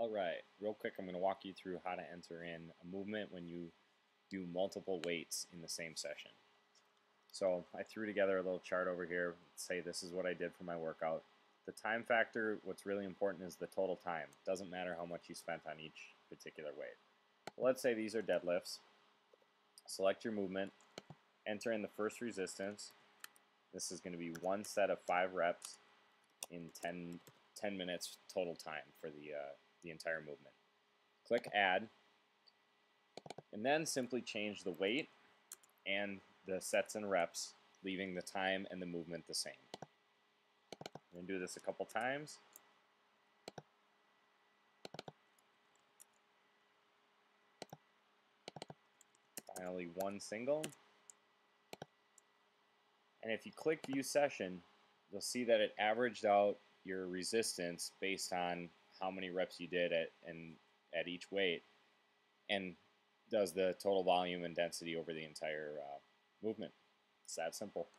Alright, real quick I'm going to walk you through how to enter in a movement when you do multiple weights in the same session. So I threw together a little chart over here, Let's say this is what I did for my workout. The time factor, what's really important is the total time. It doesn't matter how much you spent on each particular weight. let's say these are deadlifts. Select your movement, enter in the first resistance. This is going to be one set of five reps in 10, 10 minutes total time for the uh, the entire movement. Click Add, and then simply change the weight and the sets and reps, leaving the time and the movement the same. I'm going to do this a couple times. Finally, one single. And if you click View Session, you'll see that it averaged out your resistance based on how many reps you did at and at each weight, and does the total volume and density over the entire uh, movement. It's that simple.